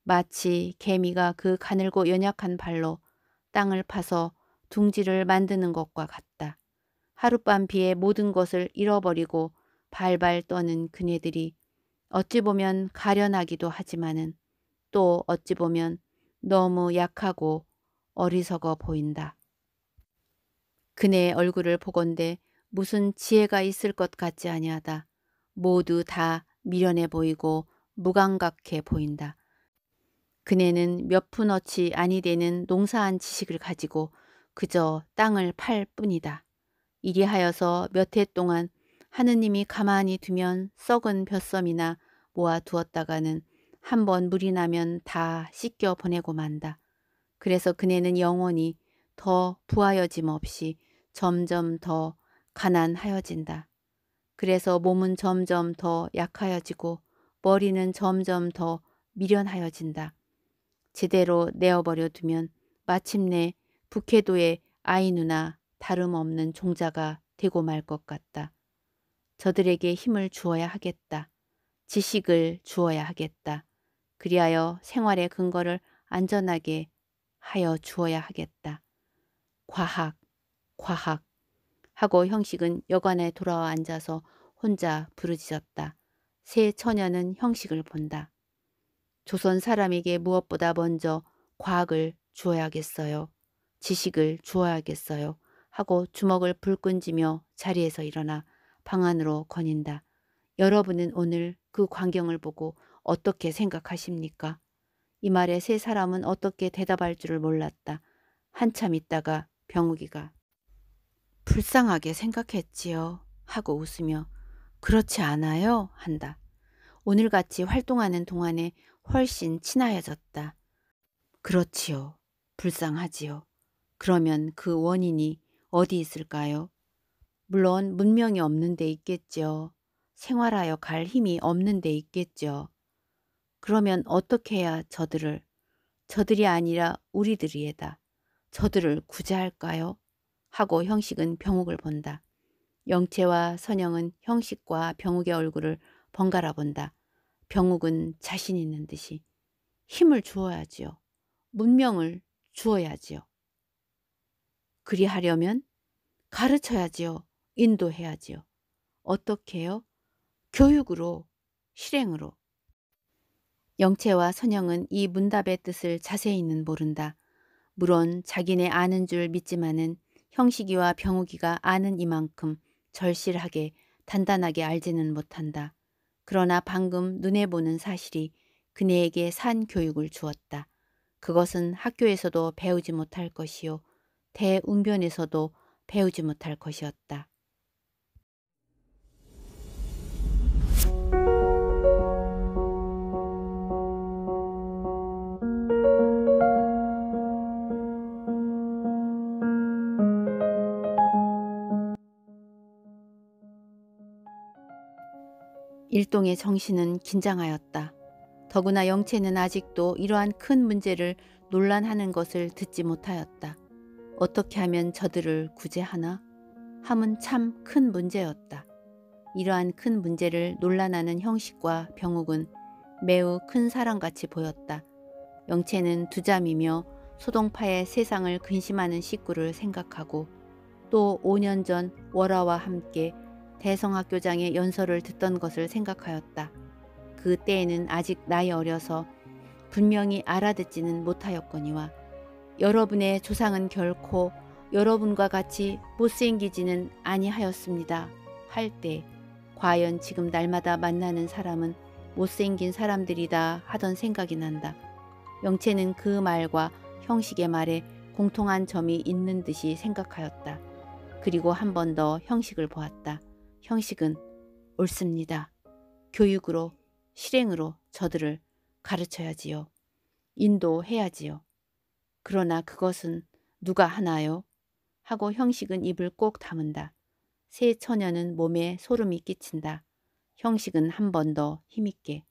마치 개미가 그 가늘고 연약한 발로 땅을 파서 둥지를 만드는 것과 같다. 하룻밤 비에 모든 것을 잃어버리고 발발 떠는 그네들이 어찌 보면 가련하기도 하지만은 또 어찌 보면 너무 약하고 어리석어 보인다. 그네의 얼굴을 보건대 무슨 지혜가 있을 것 같지 아니하다. 모두 다 미련해 보이고 무감각해 보인다. 그네는 몇 푼어치 아니 되는 농사한 지식을 가지고 그저 땅을 팔 뿐이다. 이리하여서 몇 해 동안 하느님이 가만히 두면 썩은 벼섬이나 모아 두었다가는 한 번 물이 나면 다 씻겨 보내고 만다. 그래서 그네는 영원히 더 부하여짐 없이 점점 더 가난하여진다. 그래서 몸은 점점 더 약하여지고 머리는 점점 더 미련하여진다. 제대로 내어버려 두면 마침내 북해도의 아이 누나 다름없는 종자가 되고 말 것 같다. 저들에게 힘을 주어야 하겠다. 지식을 주어야 하겠다. 그리하여 생활의 근거를 안전하게 하여 주어야 하겠다. 과학, 과학 하고 형식은 여관에 돌아와 앉아서 혼자 부르짖었다. 새 처녀는 형식을 본다. 조선 사람에게 무엇보다 먼저 과학을 주어야겠어요. 지식을 주어야겠어요. 하고 주먹을 불끈지며 자리에서 일어나 방 안으로 거닌다. 여러분은 오늘 그 광경을 보고 어떻게 생각하십니까? 이 말에 세 사람은 어떻게 대답할 줄을 몰랐다. 한참 있다가 병욱이가 불쌍하게 생각했지요. 하고 웃으며 그렇지 않아요? 한다. 오늘같이 활동하는 동안에 훨씬 친하여졌다. 그렇지요. 불쌍하지요. 그러면 그 원인이 어디 있을까요? 물론 문명이 없는 데 있겠죠. 생활하여 갈 힘이 없는 데 있겠죠. 그러면 어떻게 해야 저들을, 저들이 아니라 우리들이에다. 저들을 구제할까요? 하고 형식은 병욱을 본다. 영채와 선영은 형식과 병욱의 얼굴을 번갈아 본다. 병욱은 자신 있는 듯이 힘을 주어야지요. 문명을 주어야지요. 그리하려면 가르쳐야지요. 인도해야지요. 어떻게 요? 교육으로, 실행으로. 영채와 선영은 이 문답의 뜻을 자세히는 모른다. 물론 자기네 아는 줄 믿지만은 형식이와 병욱이가 아는 이만큼 절실하게 단단하게 알지는 못한다. 그러나 방금 눈에 보는 사실이 그네에게 산 교육을 주었다. 그것은 학교에서도 배우지 못할 것이요. 대웅변에서도 배우지 못할 것이었다. 일동의 정신은 긴장하였다. 더구나 영채는 아직도 이러한 큰 문제를 논란하는 것을 듣지 못하였다. 어떻게 하면 저들을 구제하나? 함은 참 큰 문제였다. 이러한 큰 문제를 논란하는 형식과 병욱은 매우 큰 사람같이 보였다. 영채는 두잠이며 소동파의 세상을 근심하는 식구를 생각하고 또 5년 전 월화와 함께 대성학교장의 연설을 듣던 것을 생각하였다. 그 때에는 아직 나이 어려서 분명히 알아듣지는 못하였거니와 여러분의 조상은 결코 여러분과 같이 못생기지는 아니하였습니다. 할 때 과연 지금 날마다 만나는 사람은 못생긴 사람들이다 하던 생각이 난다. 영채는 그 말과 형식의 말에 공통한 점이 있는 듯이 생각하였다. 그리고 한 번 더 형식을 보았다. 형식은 옳습니다. 교육으로, 실행으로 저들을 가르쳐야지요. 인도해야지요. 그러나 그것은 누가 하나요? 하고 형식은 입을 꼭 다문다. 새 처녀는 몸에 소름이 끼친다. 형식은 한 번 더 힘있게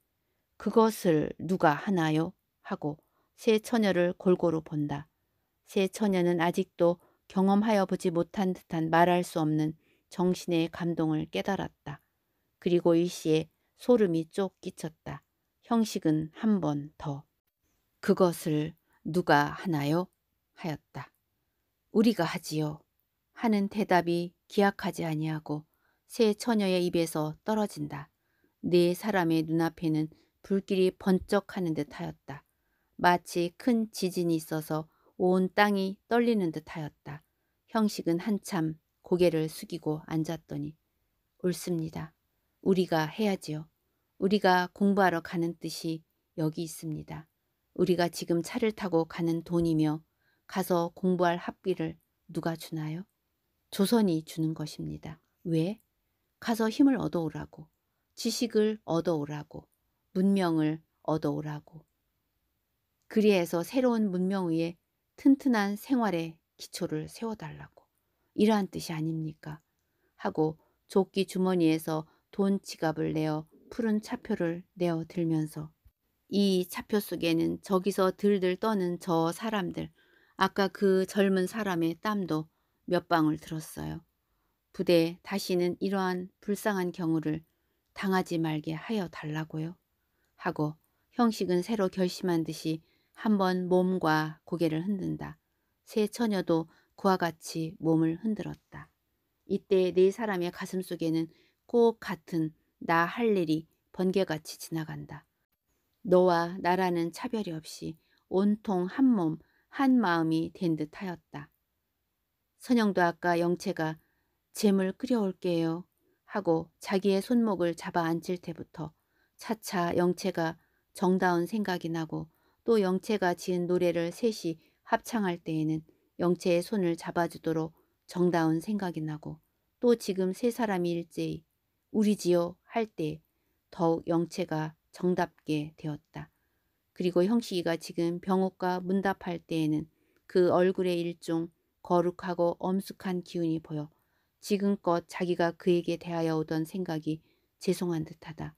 그것을 누가 하나요? 하고 새 처녀를 골고루 본다. 새 처녀는 아직도 경험하여 보지 못한 듯한 말할 수 없는 정신의 감동을 깨달았다. 그리고 일시에 소름이 쪽 끼쳤다. 형식은 한 번 더. 그것을 누가 하나요? 하였다. 우리가 하지요. 하는 대답이 기약하지 아니하고 새 처녀의 입에서 떨어진다. 네 사람의 눈앞에는 불길이 번쩍하는 듯 하였다. 마치 큰 지진이 있어서 온 땅이 떨리는 듯 하였다. 형식은 한참 고개를 숙이고 앉았더니 옳습니다. 우리가 해야지요. 우리가 공부하러 가는 뜻이 여기 있습니다. 우리가 지금 차를 타고 가는 돈이며 가서 공부할 학비를 누가 주나요? 조선이 주는 것입니다. 왜? 가서 힘을 얻어오라고, 지식을 얻어오라고, 문명을 얻어오라고. 그리해서 새로운 문명 위에 튼튼한 생활의 기초를 세워달라고. 이러한 뜻이 아닙니까? 하고 조끼 주머니에서 돈 지갑을 내어 푸른 차표를 내어 들면서 이 차표 속에는 저기서 들들 떠는 저 사람들 아까 그 젊은 사람의 땀도 몇 방울 들었어요. 부대 다시는 이러한 불쌍한 경우를 당하지 말게 하여 달라고요. 하고 형식은 새로 결심한 듯이 한번 몸과 고개를 흔든다. 새 처녀도 그와 같이 몸을 흔들었다. 이때 네 사람의 가슴 속에는 꼭 같은 나 할 일이 번개같이 지나간다. 너와 나라는 차별이 없이 온통 한 몸, 한 마음이 된 듯하였다. 선영도 아까 영채가 재물 끓여올게요 하고 자기의 손목을 잡아 앉힐 때부터 차차 영채가 정다운 생각이 나고 또 영채가 지은 노래를 셋이 합창할 때에는 영채의 손을 잡아주도록 정다운 생각이 나고 또 지금 세 사람이 일제히 우리지요 할 때 더욱 영채가 정답게 되었다. 그리고 형식이가 지금 병옥과 문답할 때에는 그 얼굴에 일종 거룩하고 엄숙한 기운이 보여 지금껏 자기가 그에게 대하여 오던 생각이 죄송한 듯하다.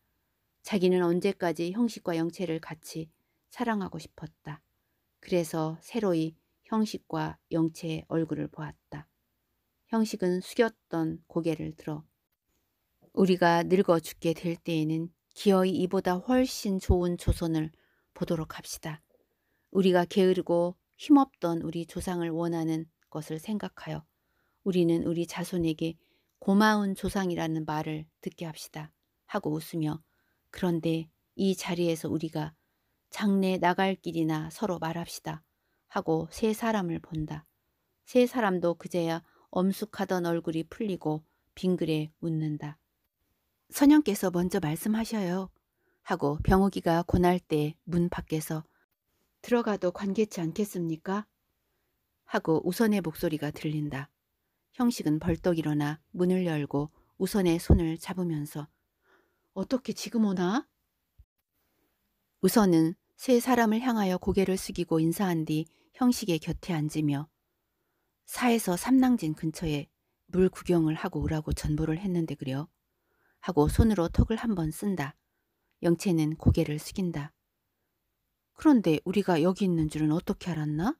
자기는 언제까지 형식과 영채를 같이 사랑하고 싶었다. 그래서 새로이 형식과 영채의 얼굴을 보았다. 형식은 숙였던 고개를 들어 우리가 늙어 죽게 될 때에는 기어이 이보다 훨씬 좋은 조선을 보도록 합시다. 우리가 게으르고 힘없던 우리 조상을 원하는 것을 생각하여 우리는 우리 자손에게 고마운 조상이라는 말을 듣게 합시다. 하고 웃으며 그런데 이 자리에서 우리가 장래 나갈 길이나 서로 말합시다. 하고 세 사람을 본다. 세 사람도 그제야 엄숙하던 얼굴이 풀리고 빙그레 웃는다. 선영께서 먼저 말씀하셔요. 하고 병욱이가 고날 때문 밖에서 들어가도 관계치 않겠습니까? 하고 우선의 목소리가 들린다. 형식은 벌떡 일어나 문을 열고 우선의 손을 잡으면서 어떻게 지금 오나? 우선은 세 사람을 향하여 고개를 숙이고 인사한 뒤 형식의 곁에 앉으며 사에서 삼낭진 근처에 물 구경을 하고 오라고 전보를 했는데 그려 하고 손으로 턱을 한번 쓴다. 영채는 고개를 숙인다. 그런데 우리가 여기 있는 줄은 어떻게 알았나?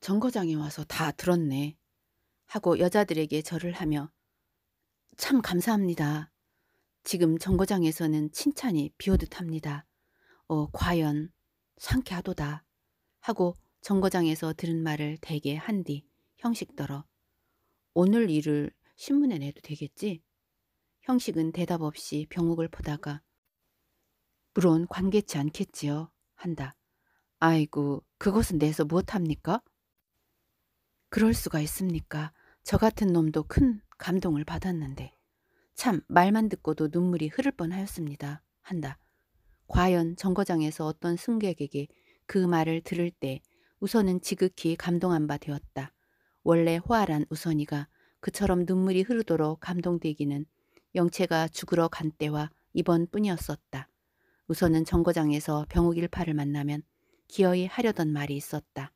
정거장에 와서 다 들었네. 하고 여자들에게 절을 하며 참 감사합니다. 지금 정거장에서는 칭찬이 비오듯 합니다. 어, 과연 상쾌하도다. 하고 정거장에서 들은 말을 대게 한뒤 형식더러 오늘 일을 신문에 내도 되겠지? 형식은 대답 없이 병욱을 보다가 물론 관계치 않겠지요. 한다. 아이고 그것은 내서 무엇합니까? 그럴 수가 있습니까? 저 같은 놈도 큰 감동을 받았는데 참 말만 듣고도 눈물이 흐를 뻔하였습니다. 한다. 과연 정거장에서 어떤 승객에게 그 말을 들을 때 우선은 지극히 감동한 바 되었다. 원래 호활한 우선이가 그처럼 눈물이 흐르도록 감동되기는 영채가 죽으러 간 때와 이번뿐이었었다. 우선은 정거장에서 병욱 일파를 만나면 기어이 하려던 말이 있었다.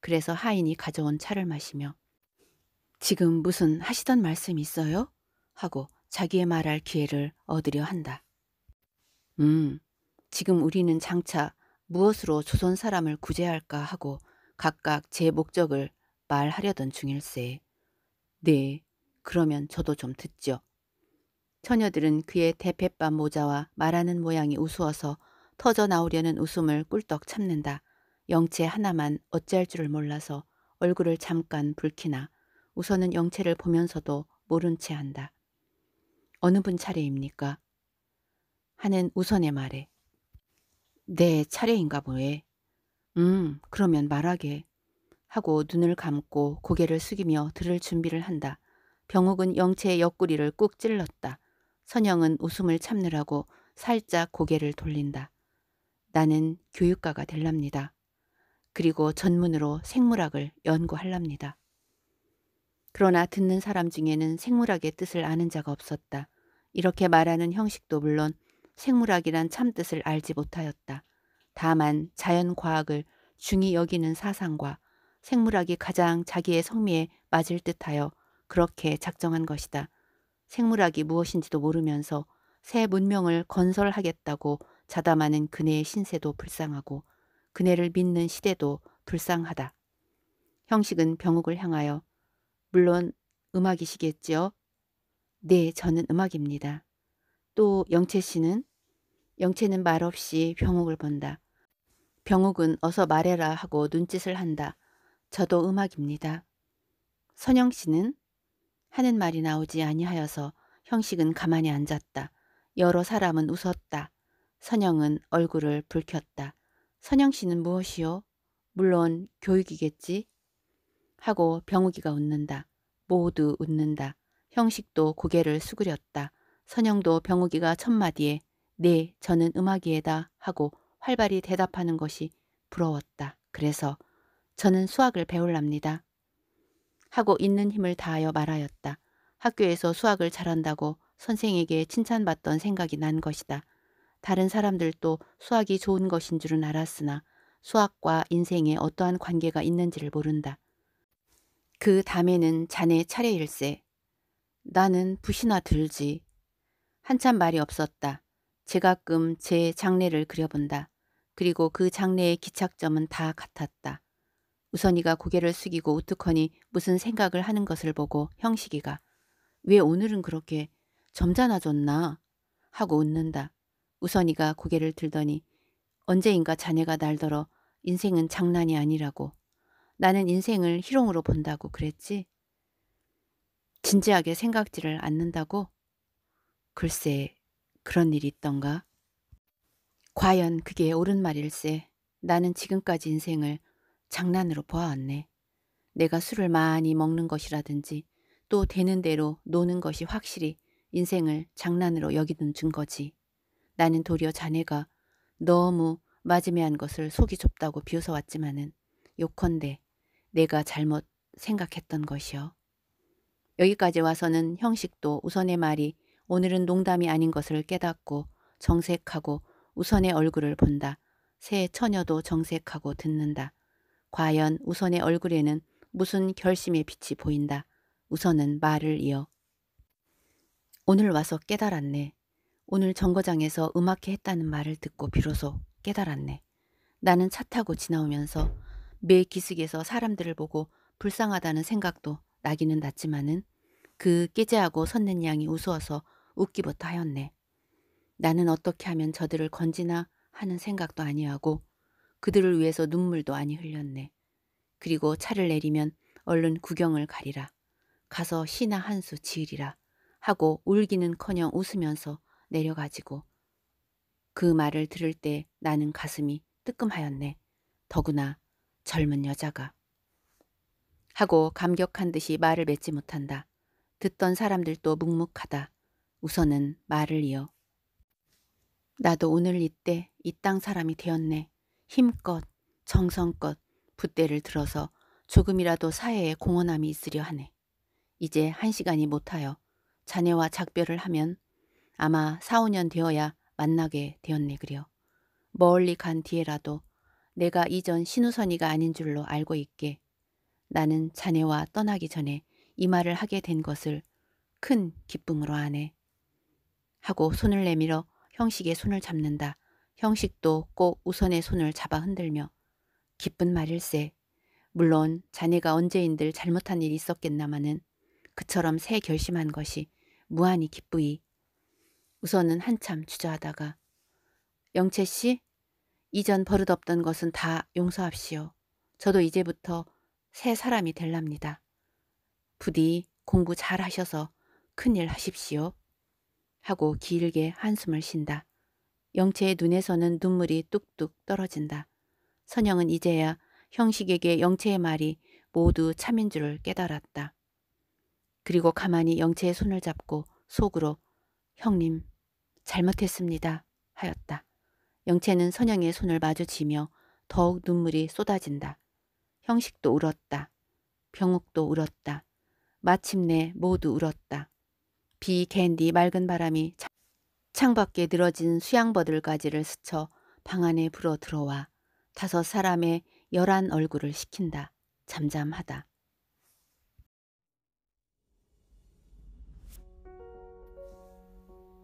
그래서 하인이 가져온 차를 마시며 지금 무슨 하시던 말씀 있어요? 하고 자기의 말할 기회를 얻으려 한다. 음, 지금 우리는 장차 무엇으로 조선 사람을 구제할까 하고 각각 제 목적을 말하려던 중일세. 네, 그러면 저도 좀 듣죠. 처녀들은 그의 대패밥 모자와 말하는 모양이 우스워서 터져 나오려는 웃음을 꿀떡 참는다. 영채 하나만 어찌할 줄을 몰라서 얼굴을 잠깐 붉히나 우선은 영채를 보면서도 모른 채 한다. 어느 분 차례입니까? 하는 우선의 말에 내 차례인가 보에 음 그러면 말하게 하고 눈을 감고 고개를 숙이며 들을 준비를 한다. 병욱은 영채의 옆구리를 꾹 찔렀다. 선영은 웃음을 참느라고 살짝 고개를 돌린다. 나는 교육가가 될랍니다. 그리고 전문으로 생물학을 연구할랍니다. 그러나 듣는 사람 중에는 생물학의 뜻을 아는 자가 없었다. 이렇게 말하는 형식도 물론 생물학이란 참뜻을 알지 못하였다. 다만 자연과학을 중히 여기는 사상과 생물학이 가장 자기의 성미에 맞을 듯하여 그렇게 작정한 것이다. 생물학이 무엇인지도 모르면서 새 문명을 건설하겠다고 자담하는 그네의 신세도 불쌍하고 그네를 믿는 시대도 불쌍하다. 형식은 병욱을 향하여 물론 음악이시겠지요? 네, 저는 음악입니다. 또 영채 씨는? 영채는 말없이 병욱을 본다. 병욱은 어서 말해라 하고 눈짓을 한다. 저도 음악입니다. 선영 씨는? 하는 말이 나오지 아니하여서 형식은 가만히 앉았다. 여러 사람은 웃었다. 선영은 얼굴을 붉혔다. 선영 씨는 무엇이요? 물론 교육이겠지? 하고 병욱이가 웃는다. 모두 웃는다. 형식도 고개를 수그렸다. 선영도 병욱이가 첫 마디에 네, 저는 음악이에다 하고 활발히 대답하는 것이 부러웠다. 그래서 저는 수학을 배울랍니다. 하고 있는 힘을 다하여 말하였다. 학교에서 수학을 잘한다고 선생에게 칭찬받던 생각이 난 것이다. 다른 사람들도 수학이 좋은 것인 줄은 알았으나 수학과 인생에 어떠한 관계가 있는지를 모른다. 그 다음에는 자네 차례일세. 나는 붓이나 들지. 한참 말이 없었다. 제가끔 제 장례를 그려본다. 그리고 그 장례의 기착점은 다 같았다. 우선이가 고개를 숙이고 우뚝하니 무슨 생각을 하는 것을 보고 형식이가 왜 오늘은 그렇게 점잖아졌나 하고 웃는다. 우선이가 고개를 들더니 언제인가 자네가 날더러 인생은 장난이 아니라고 나는 인생을 희롱으로 본다고 그랬지? 진지하게 생각지를 않는다고? 글쎄 그런 일이 있던가? 과연 그게 옳은 말일세. 나는 지금까지 인생을 장난으로 보아왔네. 내가 술을 많이 먹는 것이라든지 또 되는 대로 노는 것이 확실히 인생을 장난으로 여기는 증거지. 나는 도리어 자네가 너무 맞으매한 것을 속이 좁다고 비웃어왔지만은 요컨대 내가 잘못 생각했던 것이요. 여기까지 와서는 형식도 우선의 말이 오늘은 농담이 아닌 것을 깨닫고 정색하고 우선의 얼굴을 본다. 새 처녀도 정색하고 듣는다. 과연 우선의 얼굴에는 무슨 결심의 빛이 보인다. 우선은 말을 이어. 오늘 와서 깨달았네. 오늘 정거장에서 음악회 했다는 말을 듣고 비로소 깨달았네. 나는 차 타고 지나오면서 매 기슭에서 사람들을 보고 불쌍하다는 생각도 나기는 났지만은 그 깨재하고 섰는 양이 우스워서 웃기부터 하였네. 나는 어떻게 하면 저들을 건지나 하는 생각도 아니하고 그들을 위해서 눈물도 아니 흘렸네. 그리고 차를 내리면 얼른 구경을 가리라. 가서 시나 한 수 지으리라. 하고 울기는커녕 웃으면서 내려가지고 그 말을 들을 때 나는 가슴이 뜨끔하였네. 더구나 젊은 여자가. 하고 감격한 듯이 말을 맺지 못한다. 듣던 사람들도 묵묵하다. 우선은 말을 이어. 나도 오늘 이때 이 땅 사람이 되었네. 힘껏 정성껏 붓대를 들어서 조금이라도 사회에 공헌함이 있으려 하네. 이제 한 시간이 못하여 자네와 작별을 하면 아마 4, 5년 되어야 만나게 되었네 그려. 멀리 간 뒤에라도 내가 이전 신우선이가 아닌 줄로 알고 있게 나는 자네와 떠나기 전에 이 말을 하게 된 것을 큰 기쁨으로 아네. 하고 손을 내밀어 형식의 손을 잡는다. 형식도 꼭 우선의 손을 잡아 흔들며 기쁜 말일세. 물론 자네가 언제인들 잘못한 일이 있었겠나마는 그처럼 새 결심한 것이 무한히 기쁘이. 우선은 한참 주저하다가 영채 씨 이전 버릇없던 것은 다 용서합시오. 저도 이제부터 새 사람이 될랍니다. 부디 공부 잘 하셔서 큰일 하십시오. 하고 길게 한숨을 쉰다. 영채의 눈에서는 눈물이 뚝뚝 떨어진다. 선영은 이제야 형식에게 영채의 말이 모두 참인 줄을 깨달았다. 그리고 가만히 영채의 손을 잡고 속으로 형님 잘못했습니다 하였다. 영채는 선영의 손을 마주치며 더욱 눈물이 쏟아진다. 형식도 울었다. 병욱도 울었다. 마침내 모두 울었다. 비, 캔디, 맑은 바람이 창밖에 늘어진 수양버들 가지를 스쳐 방 안에 불어 들어와 다섯 사람의 열한 얼굴을 식힌다. 잠잠하다.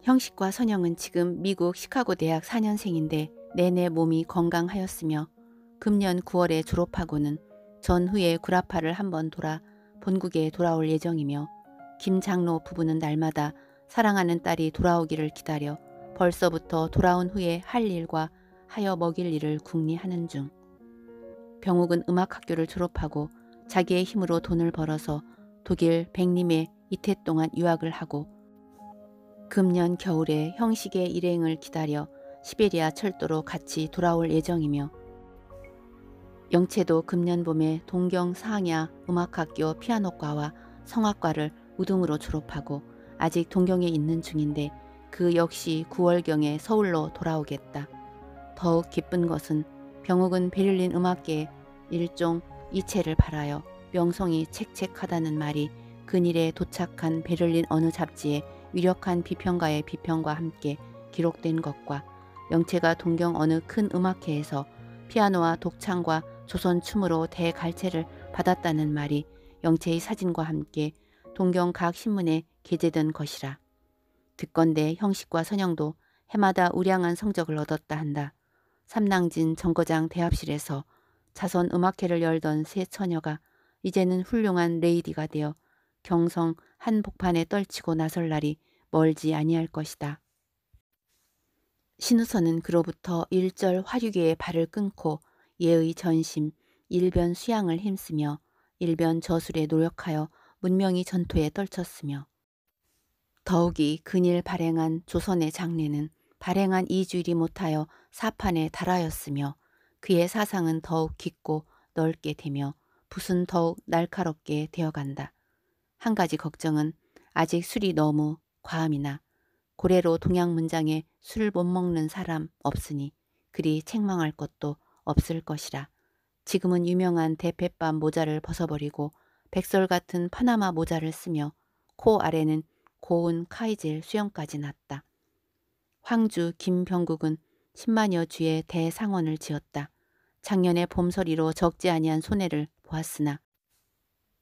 형식과 선영은 지금 미국 시카고 대학 4년생인데 내내 몸이 건강하였으며 금년 9월에 졸업하고는 전후에 구라파를 한번 돌아 본국에 돌아올 예정이며 김 장로 부부는 날마다 사랑하는 딸이 돌아오기를 기다려 벌써부터 돌아온 후에 할 일과 하여 먹일 일을 궁리하는 중. 병욱은 음악학교를 졸업하고 자기의 힘으로 돈을 벌어서 독일 백림에 이태 동안 유학을 하고 금년 겨울에 형식의 일행을 기다려 시베리아 철도로 같이 돌아올 예정이며 영채도 금년 봄에 동경 사항야 음악학교 피아노과와 성악과를 우등으로 졸업하고 아직 동경에 있는 중인데 그 역시 9월경에 서울로 돌아오겠다. 더욱 기쁜 것은 병욱은 베를린 음악계에 일종 이체를 바라여 명성이 책책하다는 말이 근일에 도착한 베를린 어느 잡지에 유력한 비평가의 비평과 함께 기록된 것과 영채가 동경 어느 큰 음악회에서 피아노와 독창과 조선 춤으로 대갈채를 받았다는 말이 영채의 사진과 함께 동경 각 신문에 게재된 것이라. 듣건대 형식과 선영도 해마다 우량한 성적을 얻었다 한다. 삼낭진 정거장 대합실에서 자선 음악회를 열던 세 처녀가 이제는 훌륭한 레이디가 되어 경성 한복판에 떨치고 나설 날이 멀지 아니할 것이다. 신우선은 그로부터 일절 화류계에 발을 끊고 예의 전심, 일변 수양을 힘쓰며 일변 저술에 노력하여 문명이 전투에 떨쳤으며 더욱이 근일 발행한 조선의 장례는 발행한 이주일이 못하여 사판에 달하였으며 그의 사상은 더욱 깊고 넓게 되며 붓은 더욱 날카롭게 되어간다. 한 가지 걱정은 아직 술이 너무 과함이나 고래로 동양 문장에 술 못 먹는 사람 없으니 그리 책망할 것도 없을 것이라. 지금은 유명한 대패밤 모자를 벗어버리고 백설 같은 파나마 모자를 쓰며 코 아래는 고운 카이젤 수염까지 났다. 황주 김병국은 10만여 주의 대상원을 지었다. 작년에 봄서리로 적지 아니한 손해를 보았으나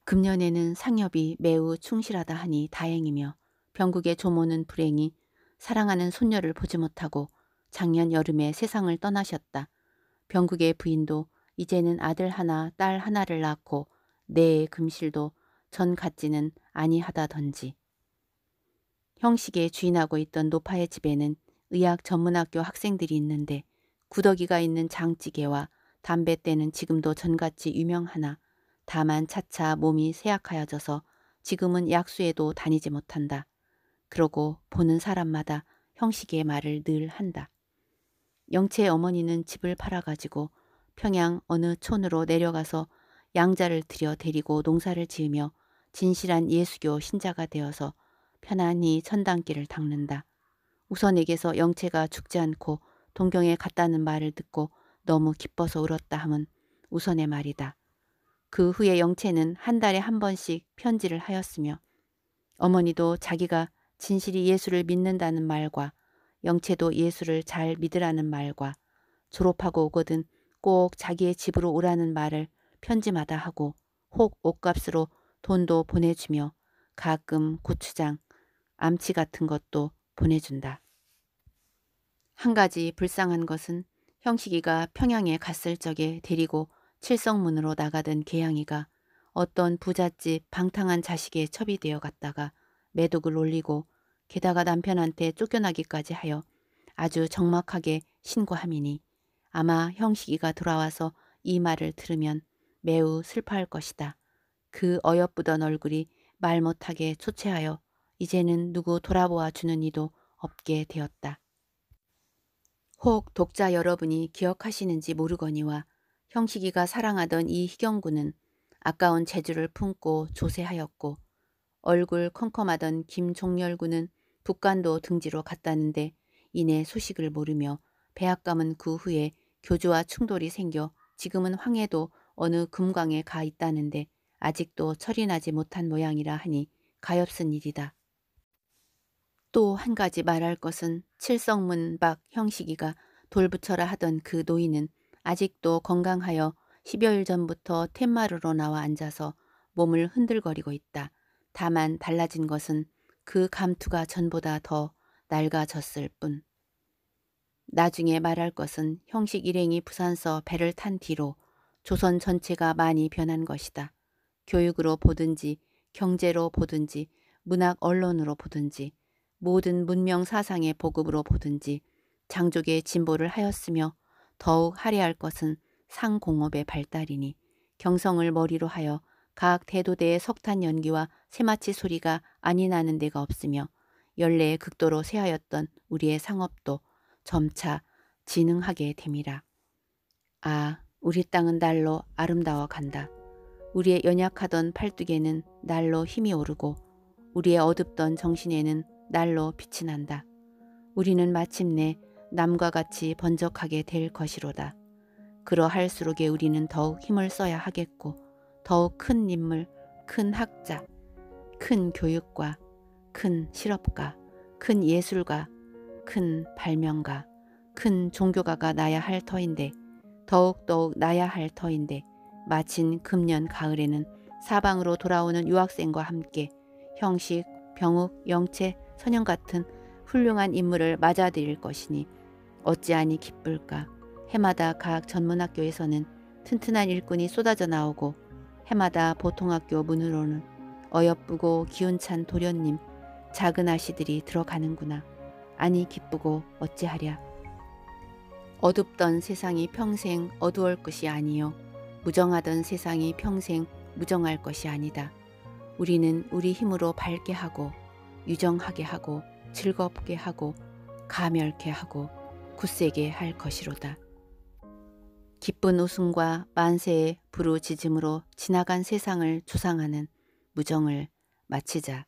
금년에는 상엽이 매우 충실하다 하니 다행이며 병국의 조모는 불행히 사랑하는 손녀를 보지 못하고 작년 여름에 세상을 떠나셨다. 병국의 부인도 이제는 아들 하나 딸 하나를 낳고 내 금실도 전 같지는 아니하다던지. 형식에 주인하고 있던 노파의 집에는 의학 전문학교 학생들이 있는데 구더기가 있는 장찌개와 담뱃대는 지금도 전같이 유명하나 다만 차차 몸이 쇠약하여져서 지금은 약수에도 다니지 못한다. 그러고 보는 사람마다 형식의 말을 늘 한다. 영채 어머니는 집을 팔아가지고 평양 어느 촌으로 내려가서 양자를 들여 데리고 농사를 지으며 진실한 예수교 신자가 되어서 편안히 천당길을 닦는다. 우선에게서 영채가 죽지 않고 동경에 갔다는 말을 듣고 너무 기뻐서 울었다 함은 우선의 말이다. 그 후에 영채는 한 달에 한 번씩 편지를 하였으며 어머니도 자기가 진실이 예수를 믿는다는 말과 영채도 예수를 잘 믿으라는 말과 졸업하고 오거든 꼭 자기의 집으로 오라는 말을 편지마다 하고 혹 옷값으로 돈도 보내주며 가끔 고추장, 암치 같은 것도 보내준다. 한 가지 불쌍한 것은 형식이가 평양에 갔을 적에 데리고 칠성문으로 나가던 계양이가 어떤 부잣집 방탕한 자식의 첩이 되어 갔다가 매독을 올리고 게다가 남편한테 쫓겨나기까지 하여 아주 적막하게 신고함이니 아마 형식이가 돌아와서 이 말을 들으면 매우 슬퍼할 것이다. 그 어여쁘던 얼굴이 말 못하게 초췌하여 이제는 누구 돌아보아 주는 이도 없게 되었다. 혹 독자 여러분이 기억하시는지 모르거니와 형식이가 사랑하던 이 희경군은 아까운 재주를 품고 조세하였고 얼굴 컴컴하던 김종렬군은 북간도 등지로 갔다는데 이내 소식을 모르며 배악감은 그 후에 교주와 충돌이 생겨 지금은 황해도 어느 금광에 가 있다는데 아직도 철이 나지 못한 모양이라 하니 가엾은 일이다. 또 한 가지 말할 것은 칠성문 박 형식이가 돌부처라 하던 그 노인은 아직도 건강하여 10여일 전부터 텐마루로 나와 앉아서 몸을 흔들거리고 있다. 다만 달라진 것은 그 감투가 전보다 더 낡아졌을 뿐. 나중에 말할 것은 형식 일행이 부산서 배를 탄 뒤로 조선 전체가 많이 변한 것이다. 교육으로 보든지 경제로 보든지 문학 언론으로 보든지 모든 문명 사상의 보급으로 보든지 장족의 진보를 하였으며 더욱 하려할 것은 상공업의 발달이니 경성을 머리로 하여 각 대도대의 석탄 연기와 새마치 소리가 아니 나는 데가 없으며 연례의 극도로 쇠하였던 우리의 상업도 점차 진흥하게 됨이라. 아, 우리 땅은 날로 아름다워 간다. 우리의 연약하던 팔뚝에는 날로 힘이 오르고 우리의 어둡던 정신에는 날로 빛이 난다. 우리는 마침내 남과 같이 번쩍하게 될 것이로다. 그러할수록에 우리는 더욱 힘을 써야 하겠고 더욱 큰 인물, 큰 학자, 큰 교육과 큰 실업가, 큰 예술가, 큰 발명가, 큰 종교가가 나야 할 터인데 더욱더욱 나야 할 터인데 마침 금년 가을에는 사방으로 돌아오는 유학생과 함께 형식, 병욱, 영채, 선영 같은 훌륭한 인물을 맞아들일 것이니 어찌하니 기쁠까. 해마다 각 전문학교에서는 튼튼한 일꾼이 쏟아져 나오고 해마다 보통학교 문으로는 어여쁘고 기운찬 도련님, 작은 아씨들이 들어가는구나. 아니 기쁘고 어찌하랴. 어둡던 세상이 평생 어두울 것이 아니요. 무정하던 세상이 평생 무정할 것이 아니다. 우리는 우리 힘으로 밝게 하고 유정하게 하고 즐겁게 하고 가멸케 하고 굳세게 할 것이로다. 기쁜 웃음과 만세의 부르짖음으로 지나간 세상을 조상하는 무정을 마치자.